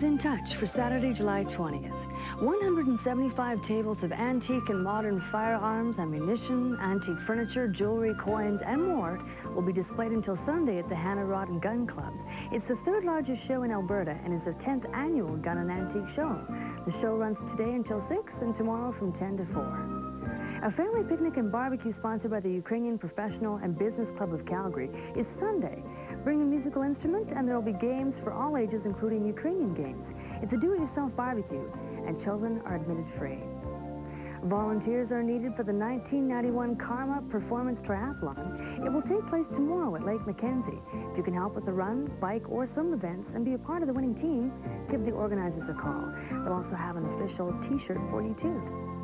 March for Saturday, July 20th. 175 tables of antique and modern firearms, ammunition, antique furniture, jewelry, coins, and more will be displayed until Sunday at the Hanna Rod and Gun Club. It's the third largest show in Alberta and is the 10th annual gun and antique show. The show runs today until 6 and tomorrow from 10 to 4. A family picnic and barbecue sponsored by the Ukrainian Professional and Business Club of Calgary is Sunday. Bring a musical instrument and there will be games for all ages, including Ukrainian games. It's a do-it-yourself barbecue, and children are admitted free. Volunteers are needed for the 1991 Carma Performance Triathlon. It will take place tomorrow at Lake McKenzie. If you can help with the run, bike, or swim events and be a part of the winning team, give the organizers a call. They'll also have an official T-shirt for you, too.